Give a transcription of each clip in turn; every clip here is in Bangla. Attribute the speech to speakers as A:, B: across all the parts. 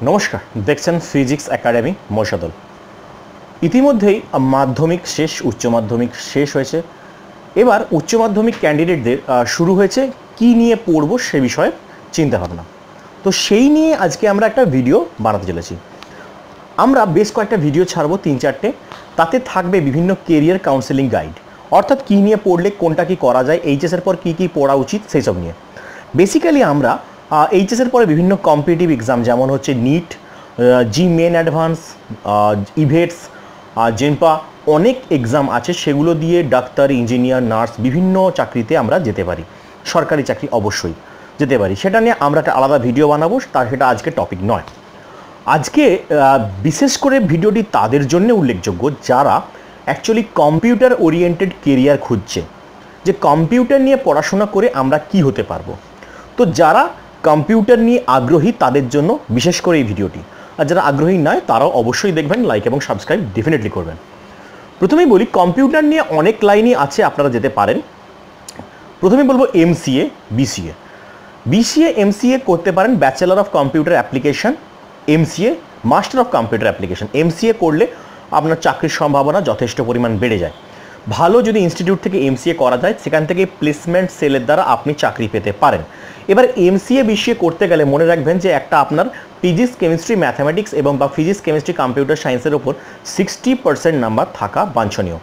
A: নমস্কার, দেখছেন ফিজিক্স একাডেমি মশাদল। ইতিমধ্যেই মাধ্যমিক শেষ, উচ্চ মাধ্যমিক শেষ হয়েছে। এবার উচ্চ মাধ্যমিক ক্যান্ডিডেটদের শুরু হয়েছে, কি নিয়ে পড়ব সে বিষয়ে চিন্তাভাবনা। তো সেই নিয়ে আজকে আমরা একটা ভিডিও বানাতে চলেছি। আমরা বেশ কয়েকটা ভিডিও ছাড়বো, তিন চারটে। তাতে থাকবে বিভিন্ন কেরিয়ার কাউন্সেলিং গাইড অর্থাৎ কী নিয়ে পড়লে, কোনটা কি করা যায়, এইচএসের পর কী কী পড়া উচিত সেই সব নিয়ে। বেসিক্যালি আমরা এইচএসের পরে বিভিন্ন কম্পিটিটিভ এক্সাম যেমন হচ্ছে নিট জি মেন অ্যাডভান্স ইভেটস জেনপা অনেক এক্সাম আছে, সেগুলো দিয়ে ডাক্তার ইঞ্জিনিয়ার নার্স বিভিন্ন চাকরিতে আমরা যেতে পারি। সরকারি চাকরি অবশ্যই যেতে পারি। সেটা নিয়ে আমরা একটা আলাদা ভিডিও বানাবো, তার সেটা আজকে টপিক নয়। আজকে বিশেষ করে ভিডিওটি তাদের জন্য উল্লেখযোগ্য, যারা অ্যাকচুয়ালি কম্পিউটার ওরিয়েন্টেড কেরিয়ার খুঁজছে। যে কম্পিউটার নিয়ে পড়াশোনা করে আমরা কি হতে পারব? তো যারা কম্পিউটার নিয়ে আগ্রহী তাদের জন্য, বিশেষ করে এই ভিডিওটি। আর যারা আগ্রহী নয়, তারাও অবশ্যই দেখবেন লাইক এবং সাবস্ক্রাইব ডেফিনেটলি করবেন। প্রথমেই বলি, কম্পিউটার নিয়ে অনেক লাইনই আছে, আপনারা যেতে পারেন। প্রথমে বলব এমসিএ বিসিএ বিসিএ এমসিএ করতে পারেন bachelor of computer application MCA master of computer application MCA করলে আপনার চাকরির সম্ভাবনা যথেষ্ট পরিমাণ বেড়ে যায়। ভালো যদি ইনস্টিটিউট থেকে এমসিএ করা যায়, সেখান থেকে প্লেসমেন্ট সেলের দ্বারা আপনি চাকরি পেতে পারেন। এবার এমসিএ বিসিএ করতে গেলে মনে রাখবেন যে একটা আপনার ফিজিক্স কেমিস্ট্রি ম্যাথামেটিক্স এবং বা ফিজিক্স কেমিস্ট্রি কম্পিউটার সায়েন্সের ওপর সিক্সটি পার্সেন্ট নাম্বার থাকা বাঞ্ছনীয়।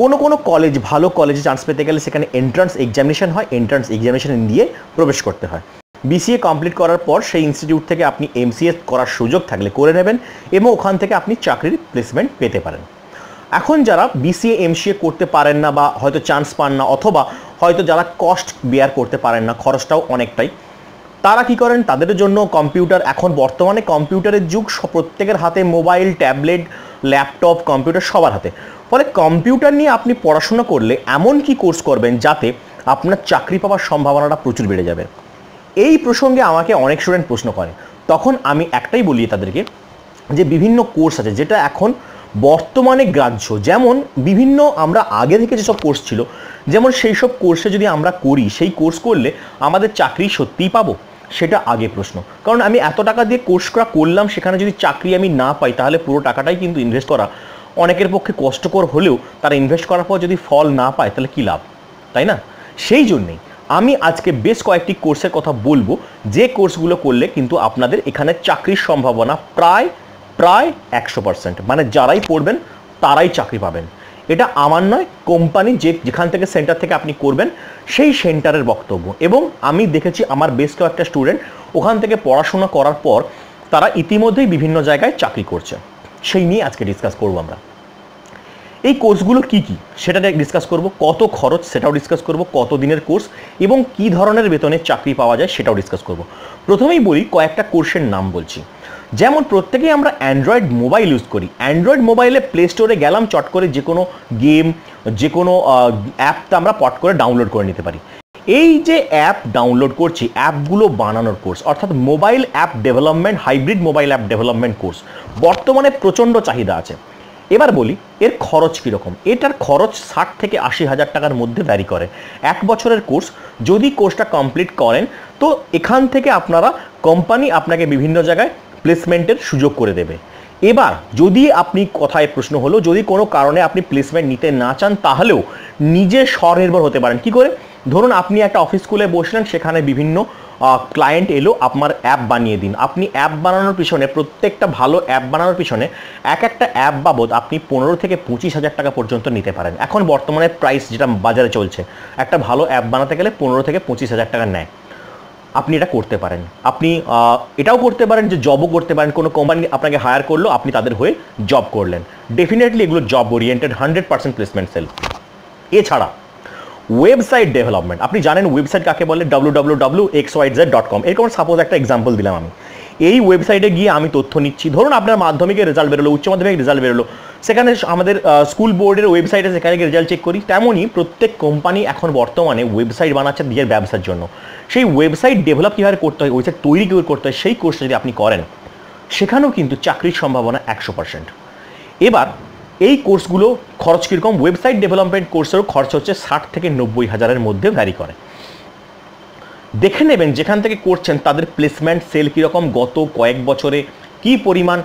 A: কোনো কোনো কলেজ ভালো কলেজে চান্স পেতে গেলে সেখানে এন্ট্রান্স এক্সামিনেশন হয় এন্ট্রান্স এক্সামিনেশন দিয়ে প্রবেশ করতে হয়। বিসিএ কমপ্লিট করার পর সেই ইনস্টিটিউট থেকে আপনি এমসিএস করার সুযোগ থাকলে করে নেবেন এবং ওখান থেকে আপনি চাকরির প্লেসমেন্ট পেতে পারেন। এখন যারা বিসিএ এমসিএ করতে পারেন না বা হয়তো চান্স পান না অথবা হয়তো যারা কস্ট বেয়ার করতে পারেন না, খরচটাও অনেকটাই। তারা কি করেন? তাদের জন্য কম্পিউটার এখন বর্তমানে কম্পিউটারের যুগ প্রত্যেকের হাতে মোবাইল ট্যাবলেট ল্যাপটপ কম্পিউটার সবার হাতে। ফলে কম্পিউটার নিয়ে আপনি পড়াশোনা করলে এমন কি কোর্স করবেন যাতে আপনার চাকরি পাওয়ার সম্ভাবনাটা প্রচুর বেড়ে যাবে? এই প্রসঙ্গে আমাকে অনেক স্টুডেন্ট প্রশ্ন করে। তখন আমি একটাই বলি তাদেরকে যে বিভিন্ন কোর্স আছে, যেটা এখন বর্তমানে গ্রাহ্য। যেমন বিভিন্ন আমরা আগে থেকে যেসব কোর্স ছিল, যেমন সেই সব কোর্সে যদি আমরা করি, সেই কোর্স করলে আমাদের চাকরি সত্যিই পাবো? সেটা আগে প্রশ্ন। কারণ আমি এত টাকা দিয়ে কোর্স করা করলাম, সেখানে যদি চাকরি আমি না পাই, তাহলে পুরো টাকাটাই কিন্তু ইনভেস্ট করা। অনেকের পক্ষে কষ্টকর হলেও তারা ইনভেস্ট করার পর যদি ফল না পায়, তাহলে কী লাভ? তাই না? সেই জন্যেই আমি আজকে বেশ কয়েকটি কোর্সের কথা বলব। যে কোর্সগুলো করলে কিন্তু আপনাদের এখানে চাকরির সম্ভাবনা প্রায় প্রায় একশো পার্সেন্ট মানে যারাই পড়বেন, তারাই চাকরি পাবেন। এটা আমার নয়, কোম্পানি যে যেখান থেকে সেন্টার থেকে আপনি করবেন, সেই সেন্টারের বক্তব্য। এবং আমি দেখেছি আমার বেশ কয়েকটা স্টুডেন্ট, ওখান থেকে পড়াশোনা করার পর তারা ইতিমধ্যেই বিভিন্ন জায়গায় চাকরি করছে। সেই নিয়ে আজকে ডিসকাস করব আমরা। এই কোর্সগুলো কি কি? সেটা ডিসকাস করব। কত খরচ সেটাও ডিসকাস করব। কত দিনের কোর্স এবং কি ধরনের বেতনে চাকরি পাওয়া যায় সেটাও ডিসকাস করব। প্রথমেই বলি, কয়েকটা কোর্সের নাম বলছি। যেমন প্রত্যেকেই আমরা অ্যান্ড্রয়েড মোবাইল ইউজ করি। অ্যান্ড্রয়েড মোবাইলে প্লে স্টোরে গেলাম, চট করে যে কোনো গেম যে কোনো অ্যাপটা আমরা পট করে ডাউনলোড করে নিতে পারি। এই যে অ্যাপ ডাউনলোড করছি অ্যাপগুলো বানানোর কোর্স অর্থাৎ mobile app development hybrid mobile app development course বর্তমানে প্রচণ্ড চাহিদা আছে। এবার বলি, এর খরচ কীরকম? এটার খরচ ষাট থেকে আশি হাজার টাকার মধ্যে ভ্যারি করে। এক বছরের কোর্স যদি কোর্সটা কমপ্লিট করেন, তো এখান থেকে আপনারা কোম্পানি আপনাকে বিভিন্ন জায়গায় প্লেসমেন্টের সুযোগ করে দেবে। এবার, যদি আপনি কথায় প্রশ্ন হলো, যদি কোনো কারণে আপনি প্লেসমেন্ট নিতে না চান, তাহলেও নিজে স্বনির্ভর হতে পারেন। কি করে? ধরুন আপনি একটা অফিস স্কুলে বসলেন, সেখানে বিভিন্ন ক্লায়েন্ট এলো, আপনার অ্যাপ বানিয়ে দিন। আপনি অ্যাপ বানানোর পিছনে, প্রত্যেকটা ভালো অ্যাপ বানানোর পিছনে এক একটা অ্যাপ বাবদ আপনি পনেরো থেকে পঁচিশ হাজার টাকা পর্যন্ত নিতে পারেন। এখন বর্তমানে প্রাইস যেটা বাজারে চলছে, একটা ভালো অ্যাপ বানাতে গেলে পনেরো থেকে পঁচিশ হাজার টাকা নেয়। আপনি এটা করতে পারেন। আপনি এটাও করতে পারেন যে জবও করতে পারেন। কোনো কোম্পানি আপনাকে হায়ার করল, আপনি তাদের হয়ে জব করলেন। ডেফিনেটলি এগুলো job oriented hundred percent placement cell এছাড়া ওয়েবসাইট ডেভেলপমেন্ট আপনি জানেন ওয়েবসাইট কাকে বলে? W W W X Y Z dot com এরকম সাপোজ একটা এক্সাম্পল দিলাম আমি। এই ওয়েবসাইটে গিয়ে আমি তথ্য নিচ্ছি। ধরুন আপনার মাধ্যমিকের রেজাল্ট বেরোলো উচ্চ মাধ্যমিক রেজাল্ট বেরোলো। সেখানে আমাদের স্কুল বোর্ডের ওয়েবসাইটে সেখানে গিয়ে রেজাল্ট চেক করি। তেমনই প্রত্যেক কোম্পানি এখন বর্তমানে ওয়েবসাইট বানাচ্ছে নিজের ব্যবসার জন্য। সেই ওয়েবসাইট ডেভেলপ কীভাবে করতে হয় ওয়েবসাইট তৈরি কীভাবে করতে হয়, সেই কোর্সটা যদি আপনি করেন, সেখানেও কিন্তু চাকরির সম্ভাবনা একশো পার্সেন্ট এবার, এই কোর্সগুলো খরচ কীরকম? ওয়েবসাইট ডেভেলপমেন্ট কোর্সেরও খরচ হচ্ছে ষাট থেকে নব্বই হাজারের মধ্যে ভ্যারি করে। দেখে নেবেন যেখান থেকে করছেন, তাদের প্লেসমেন্ট সেল কীরকম, গত কয়েক বছরে কি পরিমাণ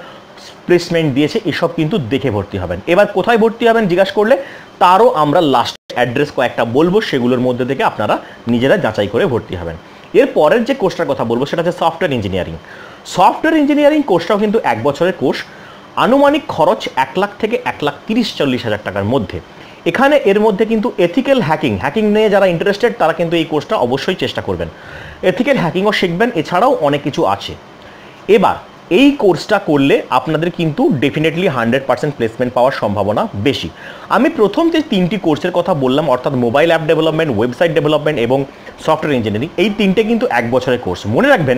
A: প্লেসমেন্ট দিয়েছে, এসব কিন্তু দেখে ভর্তি হবেন। এবার কোথায় ভর্তি হবেন জিজ্ঞাসা করলে, তারও আমরা লাস্ট অ্যাড্রেস কয়েকটা বলব, সেগুলোর মধ্যে থেকে আপনারা নিজেরা যাচাই করে ভর্তি হবেন। এর পরের যে কোর্সটার কথা বলব, সেটা হচ্ছে সফটওয়্যার ইঞ্জিনিয়ারিং সফটওয়্যার ইঞ্জিনিয়ারিং কোর্সটাও কিন্তু এক বছরের কোর্স আনুমানিক খরচ এক লাখ থেকে এক লাখ তিরিশ চল্লিশ হাজার টাকার মধ্যে। এখানে এর মধ্যে কিন্তু এথিক্যাল হ্যাকিং হ্যাকিং নিয়ে যারা ইন্টারেস্টেড তারা কিন্তু এই কোর্সটা অবশ্যই চেষ্টা করবেন। এথিক্যাল হ্যাকিংও শিখবেন, এছাড়াও অনেক কিছু আছে। এবার এই কোর্সটা করলে আপনাদের কিন্তু ডেফিনেটলি হান্ড্রেড পার্সেন্ট প্লেসমেন্ট পাওয়ার সম্ভাবনা বেশি। আমি প্রথম যে তিনটি কোর্সের কথা বললাম, অর্থাৎ mobile app development website development এবং সফটওয়্যার ইঞ্জিনিয়ারিং এই তিনটে কিন্তু এক বছরের কোর্স মনে রাখবেন,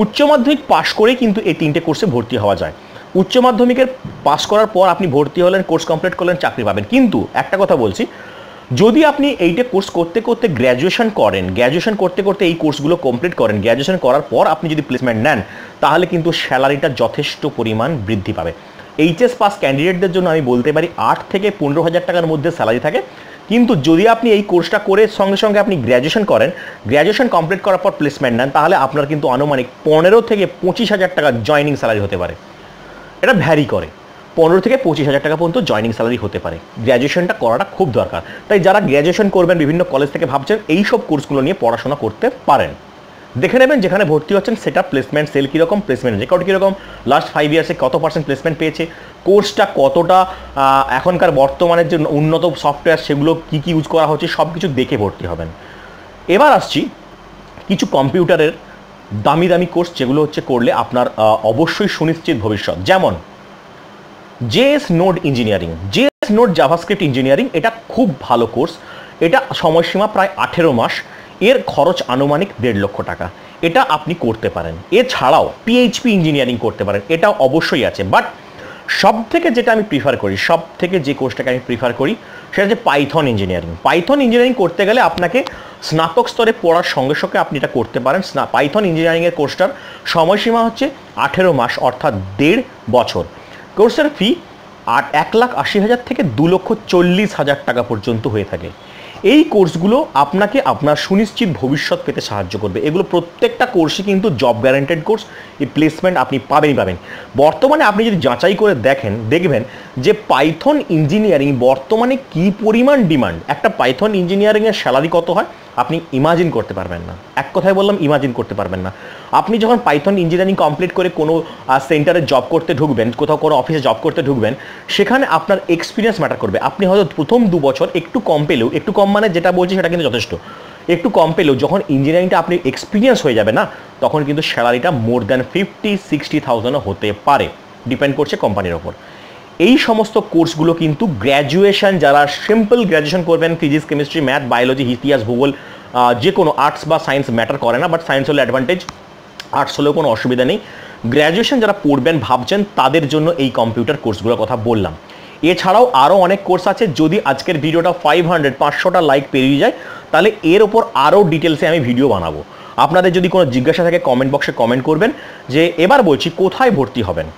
A: উচ্চ মাধ্যমিক পাশ করেই কিন্তু এই তিনটে কোর্সে ভর্তি হওয়া যায়। উচ্চ মাধ্যমিকের পাশ করার পর আপনি ভর্তি হলেন কোর্স কমপ্লিট করলেন, চাকরি পাবেন। কিন্তু একটা কথা বলছি যদি আপনি এইটা কোর্স করতে করতে গ্র্যাজুয়েশন করেন গ্র্যাজুয়েশন করতে করতে এই কোর্সগুলো কমপ্লিট করেন গ্র্যাজুয়েশন করার পর আপনি যদি প্লেসমেন্ট নেন, তাহলে কিন্তু স্যালারিটা যথেষ্ট পরিমাণ বৃদ্ধি পাবে। এইচএস পাস ক্যান্ডিডেটদের জন্য আমি বলতে পারি আট থেকে পনেরো হাজার টাকার মধ্যে স্যালারি থাকে। কিন্তু যদি আপনি এই কোর্সটা করে সঙ্গে সঙ্গে আপনি গ্র্যাজুয়েশন করেন গ্র্যাজুয়েশন কমপ্লিট করার পর প্লেসমেন্ট নেন, তাহলে আপনার কিন্তু আনুমানিক পনেরো থেকে পঁচিশ হাজার টাকা জয়নিং স্যালারি হতে পারে। এটা ভ্যারি করে। পনেরো থেকে পঁচিশ হাজার টাকা পর্যন্ত জয়নিং স্যালারি হতে পারে। গ্র্যাজুয়েশনটা করাটা খুব দরকার। তাই যারা গ্র্যাজুয়েশন করবেন, বিভিন্ন কলেজ থেকে ভাবছেন এই সব কোর্সগুলো নিয়ে পড়াশোনা করতে পারেন। দেখে নেবেন যেখানে ভর্তি হচ্ছেন সেটা প্লেসমেন্ট সেল কীরকম প্লেসমেন্ট রেকর্ড কীরকম লাস্ট ফাইভ ইয়ার্সে কত পার্সেন্ট প্লেসমেন্ট পেয়েছে কোর্সটা কতটা এখনকার বর্তমানের যে উন্নত সফটওয়্যার সেগুলো কী কী ইউজ করা হচ্ছে সব কিছু দেখে ভর্তি হবেন। এবার আসছি কিছু কম্পিউটারের দামি দামি কোর্স যেগুলো হচ্ছে করলে আপনার অবশ্যই সুনিশ্চিত ভবিষ্যৎ। যেমন JS node engineering JS node JavaScript engineering এটা খুব ভালো কোর্স। এটা সময়সীমা প্রায় আঠেরো মাস। এর খরচ আনুমানিক দেড় লক্ষ টাকা। এটা আপনি করতে পারেন। এছাড়াও পিএইচপি ইঞ্জিনিয়ারিং করতে পারেন। এটা অবশ্যই আছে। বাট সব থেকে যেটা আমি প্রিফার করি সব থেকে যে কোর্সটাকে আমি প্রিফার করি, সেটা হচ্ছে পাইথন ইঞ্জিনিয়ারিং পাইথন ইঞ্জিনিয়ারিং করতে গেলে আপনাকে স্নাতক স্তরে পড়ার সঙ্গে সঙ্গে আপনি এটা করতে পারেন। পাইথন ইঞ্জিনিয়ারিংয়ের কোর্সটার সময়সীমা হচ্ছে আঠেরো মাস, অর্থাৎ দেড় বছর। কোর্সের ফি আট এক লাখ আশি হাজার থেকে দু লক্ষ চল্লিশ হাজার টাকা পর্যন্ত হয়ে থাকে। এই কোর্সগুলো আপনাকে আপনার সুনিশ্চিত ভবিষ্যৎ পেতে সাহায্য করবে। এগুলো প্রত্যেকটা কোর্সই কিন্তু জব গ্যারান্টেড কোর্স। এই প্লেসমেন্ট আপনি পাবেনই পাবেন। বর্তমানে আপনি যদি যাচাই করে দেখেন, দেখবেন যে পাইথন ইঞ্জিনিয়ারিং বর্তমানে কি পরিমাণ ডিমান্ড একটা পাইথন ইঞ্জিনিয়ারিংয়ের স্যালারি কত হয়? আপনি ইমাজিন করতে পারবেন না। এক কথায় বললাম ইমাজিন করতে পারবেন না। আপনি যখন পাইথন ইঞ্জিনিয়ারিং কমপ্লিট করে কোনো সেন্টারে জব করতে ঢুকবেন, কোথাও কোনো অফিসে জব করতে ঢুকবেন, সেখানে আপনার এক্সপিরিয়েন্স ম্যাটার করবে। আপনি হয়তো প্রথম দু বছর একটু কম পেলেও, একটু কম মানে যেটা বলছি সেটা কিন্তু যথেষ্ট। একটু কম পেলেও যখন ইঞ্জিনিয়ারিংটা আপনি এক্সপিরিয়েন্স হয়ে যাবে না, তখন কিন্তু স্যালারিটা মোর দ্যান ফিফটি সিক্সটি থাউজেন্ডও হতে পারে। ডিপেন্ড করছে কোম্পানির ওপর। এই সমস্ত কোর্সগুলো কিন্তু গ্র্যাজুয়েশন যারা সিম্পল গ্র্যাজুয়েশন করবেন ফিজিক্স কেমিস্ট্রি ম্যাথ বায়োলজি ইতিহাস, ভূগোল যে কোনো আর্টস বা সায়েন্স ম্যাটার করে না বাট সায়েন্স হলে অ্যাডভান্টেজ আর্টস হলেও কোনো অসুবিধা নেই। গ্র্যাজুয়েশন যারা পড়বেন, ভাবছেন, তাদের জন্য এই কম্পিউটার কোর্সগুলোর কথা বললাম। এছাড়াও আরও অনেক কোর্স আছে, যদি আজকের ভিডিওটা ফাইভ হান্ড্রেড পাঁচশোটা লাইক পেরিয়ে যায়, তাহলে এর ওপর আরও ডিটেলসে আমি ভিডিও বানাবো। আপনাদের যদি কোনো জিজ্ঞাসা থাকে কমেন্ট বক্সে কমেন্ট করবেন, যে এবার বলছি, কোথায় ভর্তি হবেন?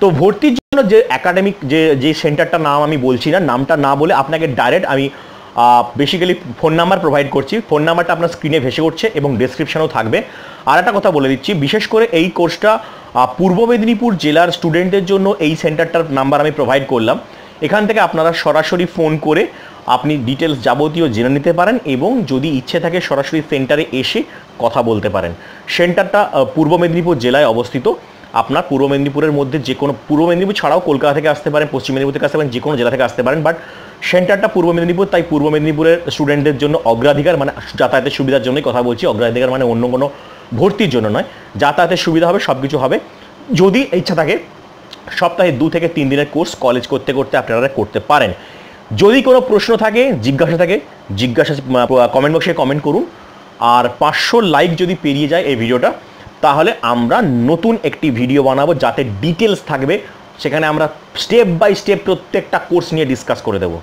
A: তো ভর্তির জন্য যে একাডেমিক যে যে সেন্টারটার নাম আমি বলছি না, নামটা না বলে আপনাকে ডাইরেক্ট আমি বেসিক্যালি ফোন নাম্বার প্রোভাইড করছি। ফোন নাম্বারটা আপনার স্ক্রিনে ভেসে উঠছে এবং ডেসক্রিপশনেও থাকবে। আর একটা কথা বলে দিচ্ছি, বিশেষ করে এই কোর্সটা পূর্ব মেদিনীপুর জেলার স্টুডেন্টদের জন্য এই সেন্টারটার নাম্বার আমি প্রোভাইড করলাম। এখান থেকে আপনারা সরাসরি ফোন করে আপনি ডিটেলস যাবতীয় জেনে নিতে পারেন এবং যদি ইচ্ছে থাকে সরাসরি সেন্টারে এসে কথা বলতে পারেন। সেন্টারটা পূর্ব মেদিনীপুর জেলায় অবস্থিত। আপনার পূর্ব মেদিনীপুরের মধ্যে যে কোনো পূর্ব মেদিনীপুর ছাড়াও কলকাতা থেকে আসতে পারেন, পশ্চিম মেদিনীপুর থেকে আসতে পারেন, যে কোনো জেলা থেকে আসতে পারেন, বাট সেন্টারটা পূর্ব মেদিনীপুর, তাই পূর্ব মেদিনীপুরের স্টুডেন্টদের জন্য অগ্রাধিকার মানে যাতায়াতের সুবিধার জন্যই কথা বলছি। অগ্রাধিকার মানে অন্য কোনো ভর্তির জন্য নয়। যাতায়াতের সুবিধা হবে সব কিছু হবে। যদি ইচ্ছা থাকে, সপ্তাহে দু থেকে তিন দিনের কোর্স কলেজ করতে করতে আপনারা করতে পারেন। যদি কোনো প্রশ্ন থাকে, জিজ্ঞাসা থাকে, জিজ্ঞাসা কমেন্ট বক্সে কমেন্ট করুন। আর পাঁচশো লাইক যদি পেরিয়ে যায় এই ভিডিওটা তাহলে আমরা নতুন একটি ভিডিও বানাবো যাতে ডিটেলস থাকবে। সেখানে আমরা স্টেপ বাই স্টেপ প্রত্যেকটা কোর্স নিয়ে ডিসকাস করে দেবো।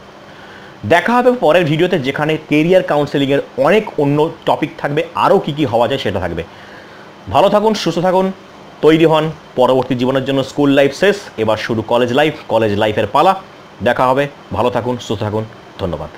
A: দেখা হবে পরের ভিডিওতে যেখানে কেরিয়ার কাউন্সেলিংয়ের অনেক অন্য টপিক থাকবে, আরও কী কী হওয়া যায় সেটা থাকবে। ভালো থাকুন, সুস্থ থাকুন, তৈরি হন, পরবর্তী জীবনের জন্য স্কুল লাইফ শেষ, এবার শুরু কলেজ লাইফ কলেজ লাইফের পালা। দেখা হবে, ভালো থাকুন, সুস্থ থাকুন, ধন্যবাদ।